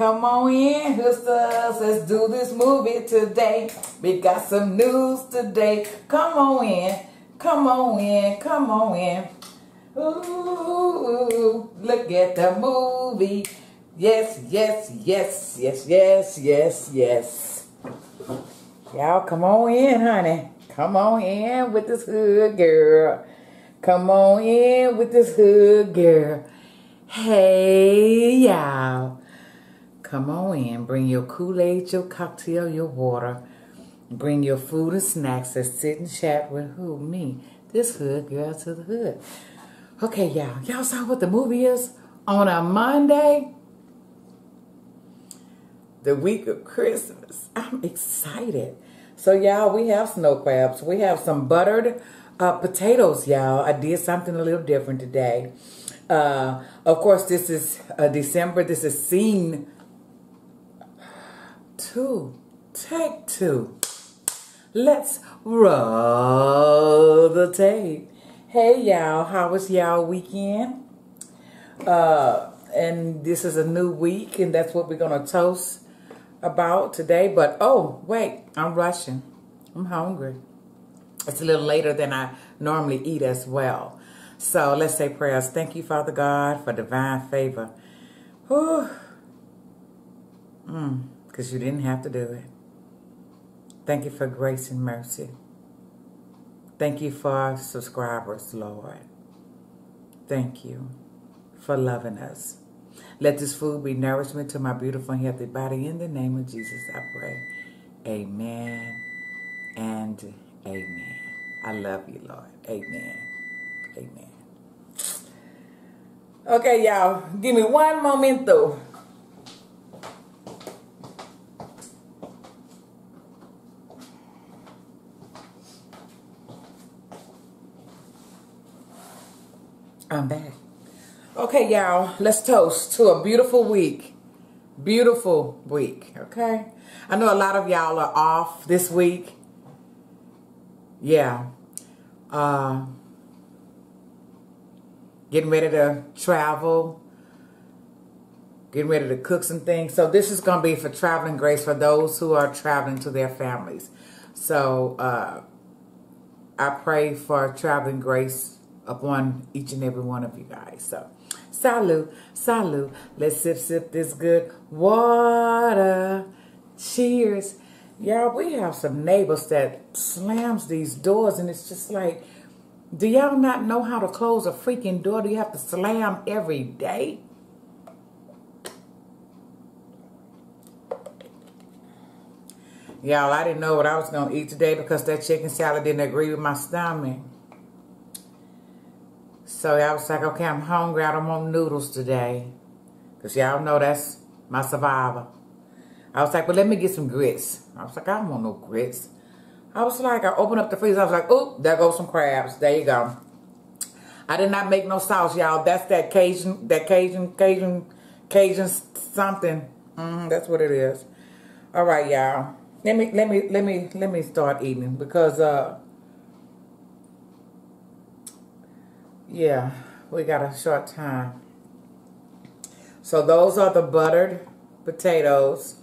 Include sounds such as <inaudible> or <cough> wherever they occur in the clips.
Come on in, sisters. Let's do this movie today. We got some news today. Come on in. Come on in. Come on in. Ooh, look at the movie. Yes, yes, yes, yes, yes, yes, yes. Y'all come on in, honey. Come on in with this hood girl. Come on in with this hood girl. Hey. Come on in. Bring your Kool-Aid, your cocktail, your water. Bring your food and snacks and sit and chat with who? Me. This hood girl to the hood. Okay, y'all. Y'all saw what the movie is? On a Monday, the week of Christmas. I'm excited. So, y'all, we have snow crabs. We have some buttered uh, potatoes, y'all. I did something a little different today. Uh, of course, this is uh, December. This is scene two. Take two. Let's roll the tape. Hey, y'all. How was y'all weekend? Uh, and this is a new week, and that's what we're to toast about today. But, oh, wait. I'm rushing. I'm hungry. It's a little later than I normally eat as well. So let's say prayers. Thank you, Father God, for divine favor. Whew. Mm, because you didn't have to do it. Thank you for grace and mercy. Thank you for our subscribers, Lord. Thank you for loving us. Let this food be nourishment to my beautiful and healthy body. In the name of Jesus, I pray. Amen and amen. I love you, Lord. Amen. Amen. Okay, y'all. Give me one momento. I'm back. Okay, y'all. Let's toast to a beautiful week. Beautiful week, okay? I know a lot of y'all are off this week. Yeah. Uh, getting ready to travel, getting ready to cook some things. So this is going to be for traveling grace for those who are traveling to their families. So uh, I pray for traveling grace upon each and every one of you guys. So salute, salute. Let's sip, sip this good water. Cheers. Y'all, we have some neighbors that slams these doors and it's just like, do y'all not know how to close a freaking door? Do you have to slam every day? Y'all, I didn't know what I was going to eat today because that chicken salad didn't agree with my stomach. So I was like, okay, I'm hungry. I don't want noodles today. Because y'all know that's my survivor. I was like, well, let me get some grits. I was like, I don't want no grits. I was like, I opened up the freezer. I was like, oh, there goes some crabs. There you go. I did not make no sauce, y'all. That's that Cajun, that Cajun, Cajun, Cajun something. Mm, that's what it is. All right, y'all. Let me, let me, let me, let me start eating because, uh, yeah, we got a short time. So those are the buttered potatoes.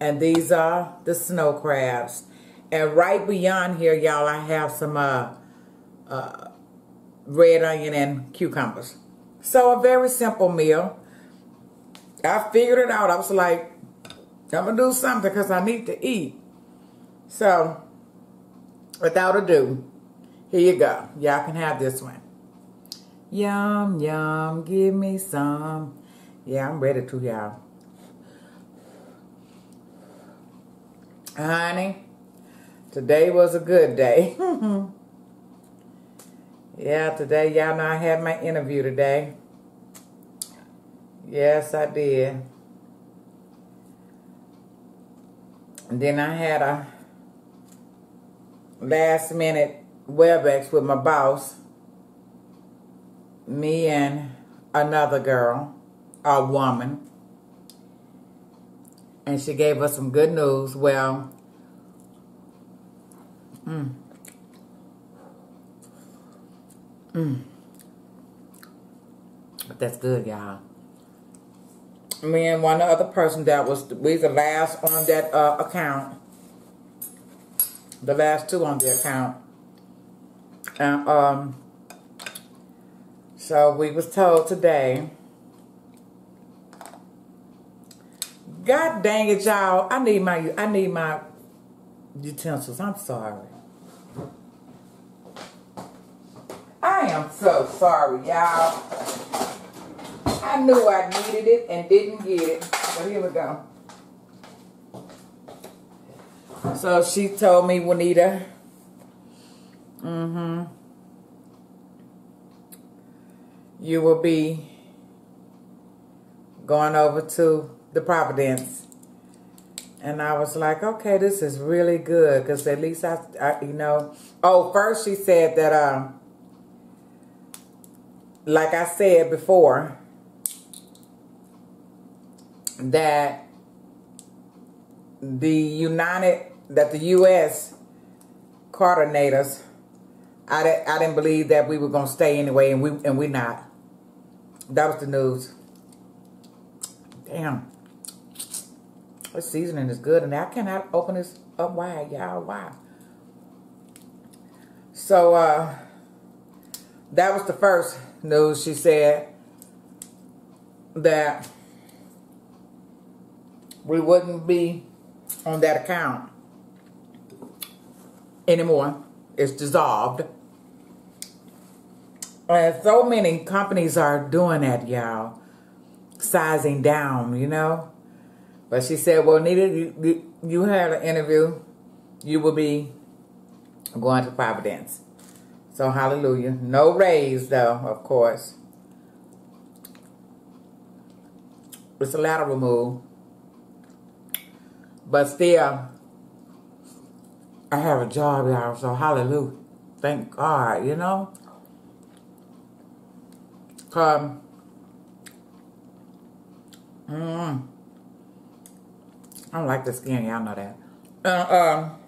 And these are the snow crabs. And right beyond here, y'all, I have some uh, uh, red onion and cucumbers. So a very simple meal. I figured it out. I was like, I'm going to do something because I need to eat. So, without ado, here you go. Y'all can have this one. Yum, yum, give me some. Yeah, I'm ready to, y'all. Honey, today was a good day. <laughs> yeah, today, y'all know I had my interview today. Yes, I did. And then I had a last minute WebEx with my boss. Me and another girl, a woman and she gave us some good news. Well, mm, mm, but that's good, y'all. me and one other person that was we the last on that uh, account. The last two on the account. And um so we was told today. God dang it, y'all. I need my I need my utensils. I'm sorry. I am so sorry, y'all. I knew I needed it and didn't get it. But here we go. So she told me, Juanita, mm-hmm, you will be going over to the Providence. And I was like, okay, this is really good. Because at least I, I, you know. Oh, first she said that, um, like I said before, that the United, that the U.S. coordinators, I, I didn't believe that we were going to stay anyway, and we and we not. That was the news. Damn. This seasoning is good, and I cannot open this up wide, y'all. Why? So, uh, that was the first news. She said that we wouldn't be on that account anymore. It's dissolved. And so many companies are doing that, y'all. Sizing down, you know. But she said, well, Nita, you, you had an interview. You will be going to Providence. So, hallelujah. No raise, though, of course. It's a lateral move. But still, I have a job, y'all, so hallelujah. Thank God, you know? Um, mm, I don't like the skin, y'all know that. Uh, um,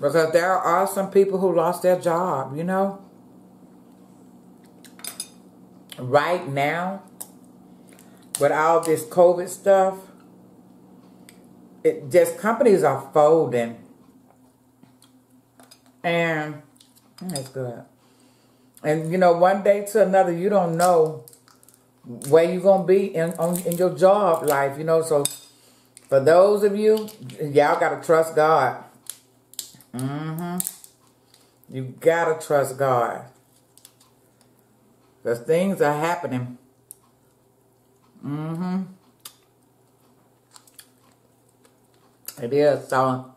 because there are some people who lost their job, you know? Right now, with all this COVID stuff, it just companies are folding. And that's good. And you know, one day to another, you don't know where you're gonna be in on, in your job life. You know, so for those of you, y'all gotta trust God. Mm-hmm. You gotta trust God. Because things are happening. Mm-hmm. It is, so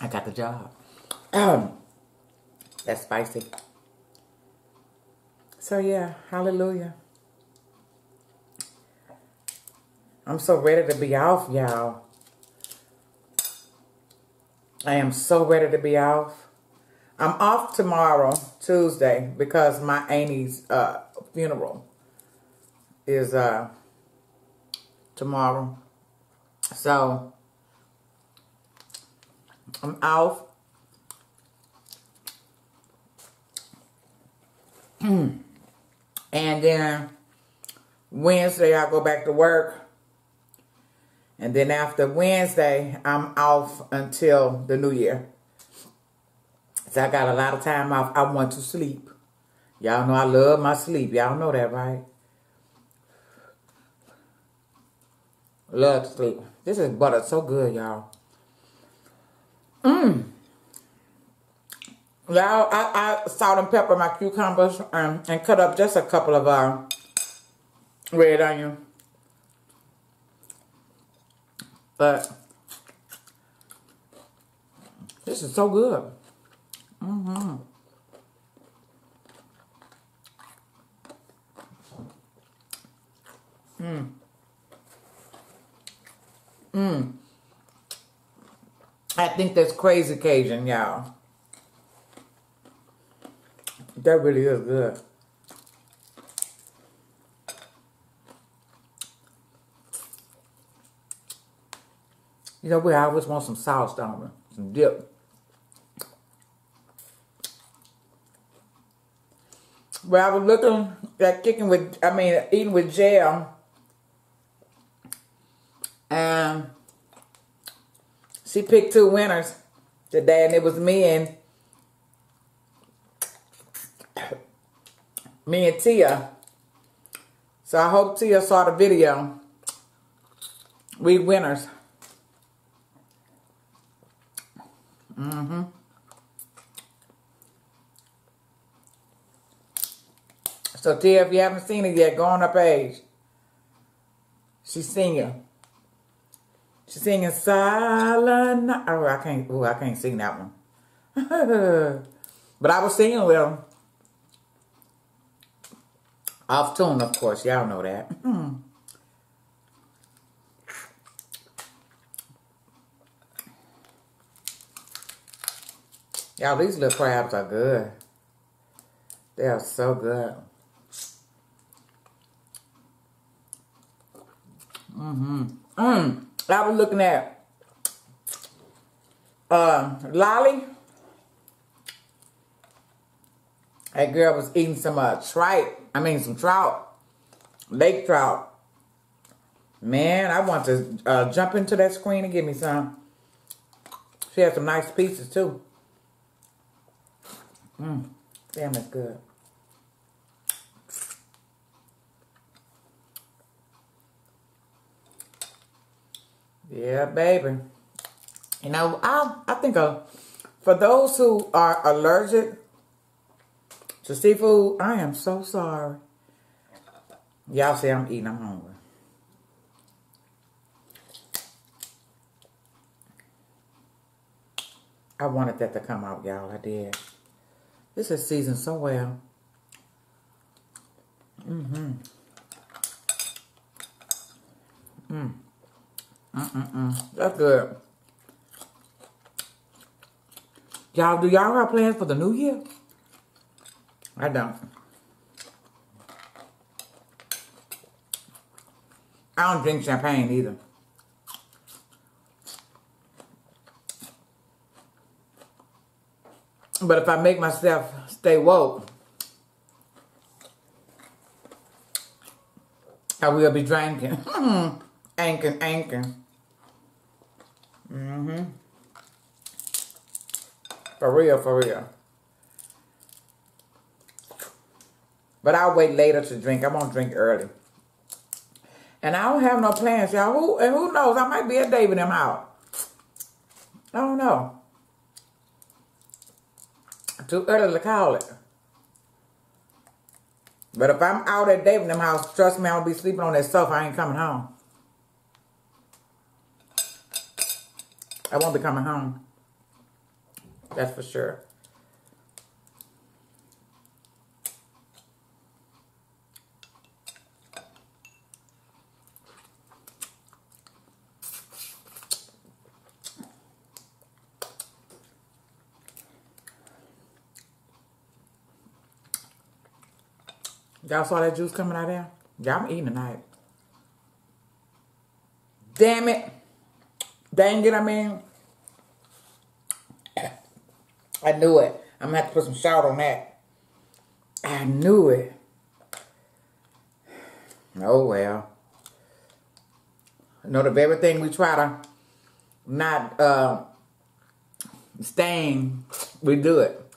I got the job. Um, that's spicy. So yeah, hallelujah. I'm so ready to be off, y'all. I am so ready to be off. I'm off tomorrow, Tuesday, because my auntie's uh, funeral is uh, tomorrow. So, I'm off. <clears throat> and then Wednesday, I go back to work. And then after Wednesday, I'm off until the new year. So I got a lot of time off. I want to sleep. Y'all know I love my sleep. Y'all know that, right? Love to sleep. This is butter so good, y'all. Mmm. Y'all, I, I salt and pepper my cucumbers um, and cut up just a couple of uh, red onion. But this is so good. Mm-hmm. Mmm. Mmm. I think that's crazy Cajun, y'all. That really is good. You know, we always want some sauce, don't? Some dip. Well, I was looking at kicking with, I mean, eating with jam. And she picked two winners today, and it was me and me and Tia. So I hope Tia saw the video. We winners. Mm-hmm. So Tia, if you haven't seen it yet, go on her page. She's singing. She's singing Silent Oh, I can't. Oh, I can't sing that one. <laughs> but I was singing with. Off tune, of course. Y'all know that. Hmm. Y'all, these little crabs are good. They are so good. Mm-hmm. Mm. I was looking at uh, Lolly. That girl was eating some uh, tripe. I mean, some trout. Lake trout. Man, I want to uh, jump into that screen and give me some. She had some nice pieces, too. Mmm. Damn, that's good. Yeah, baby. You know, I I think uh, for those who are allergic to seafood, I am so sorry. Y'all say I'm eating, I'm hungry. I wanted that to come out, y'all. I did. This is seasoned so well. Mm-hmm. Mm. Mm-mm-mm. That's good. Y'all, do y'all have plans for the new year? I don't. I don't drink champagne either. But if I make myself stay woke, I will be drinking. <laughs> anking, anking. Mm-hmm. For real, for real. But I'll wait later to drink. I won't drink early. And I don't have no plans, y'all. Who and who knows? I might be at David them out. I don't know. Too early to call it. But if I'm out at David them house, trust me, I'll be sleeping on that sofa. I ain't coming home. I won't be coming home. That's for sure. Y'all saw that juice coming out there? Y'all, I'm eating tonight. Damn it. Dang it, I mean. I knew it. I'm going to have to put some salt on that. I knew it. Oh, well. You know, the very thing we try to not uh, stain, we do it.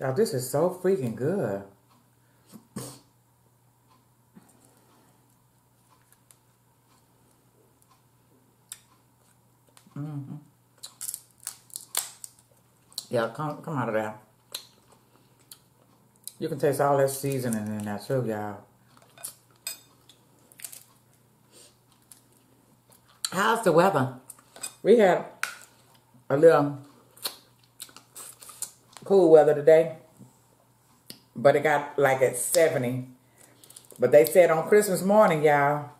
Y'all, this is so freaking good. Mm -hmm. Yeah, come come out of there. You can taste all that seasoning in that too, y'all. How's the weather? We had a little cool weather today. But it got like at 70. But they said on Christmas morning, y'all,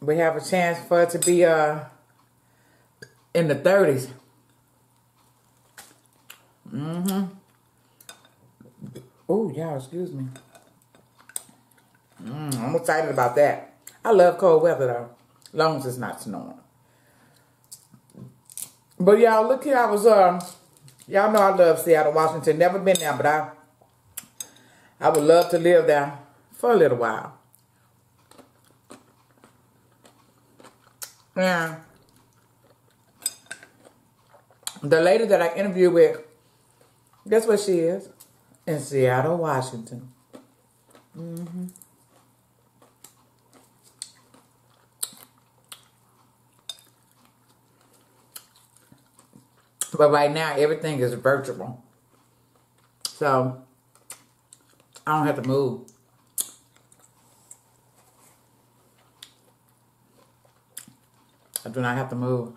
we have a chance for it to be uh in the 30s. Mm-hmm. Oh, y'all, excuse me. Mm, I'm excited about that. I love cold weather though. Long as it's not snowing. But y'all, look here. I was, uh, y'all know I love Seattle, Washington. Never been there, but I, I would love to live there for a little while. Yeah. The lady that I interviewed with, guess what she is? In Seattle, Washington. Mm-hmm. But right now, everything is virtual. So, I don't have to move. I do not have to move.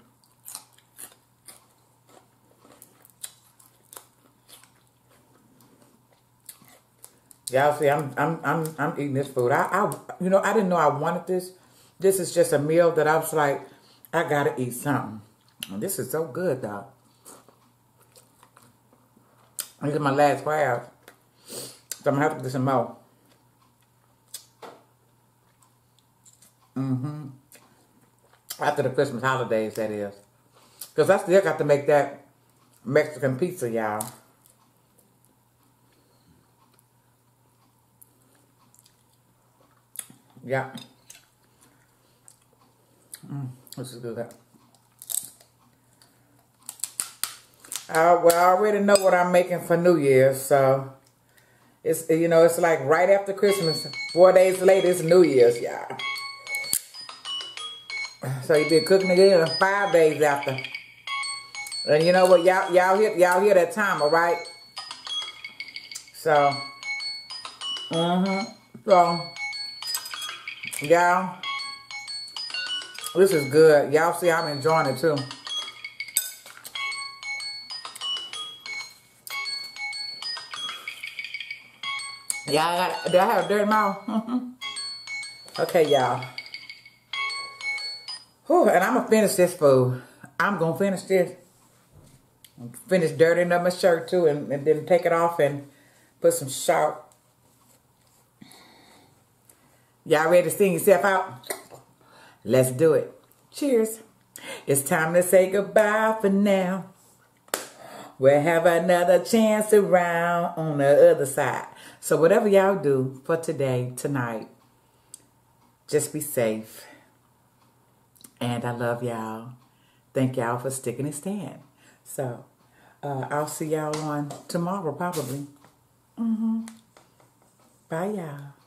Y'all see, I'm I'm I'm I'm eating this food. I I you know I didn't know I wanted this. This is just a meal that I was like, I gotta eat something. And this is so good, though. These is my last crabs. So I'm gonna have to get some more. Mm-hmm. After the Christmas holidays, that is. Because I still got to make that Mexican pizza, y'all. Yeah. Mm, this is good. Uh, well, I already know what I'm making for New Year's, so it's you know it's like right after Christmas. Four days later, it's New Year's, y'all. So you been cooking again five days after. And you know what, y'all y'all hear y'all hear that timer, right? So, mm-hmm. So Y'all, this is good. Y'all see I'm enjoying it too. Y'all got, do I have a dirty mouth? <laughs> okay, y'all. and I'm going to finish this food. I'm going to finish this. Finish dirtying up my shirt too and, and then take it off and put some sharp Y'all ready to sing yourself out? Let's do it. Cheers. It's time to say goodbye for now. We'll have another chance around on the other side. So whatever y'all do for today, tonight, just be safe. And I love y'all. Thank y'all for sticking and stand. So uh, I'll see y'all on tomorrow probably. Mm -hmm. Bye y'all.